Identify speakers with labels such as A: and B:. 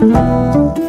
A: Música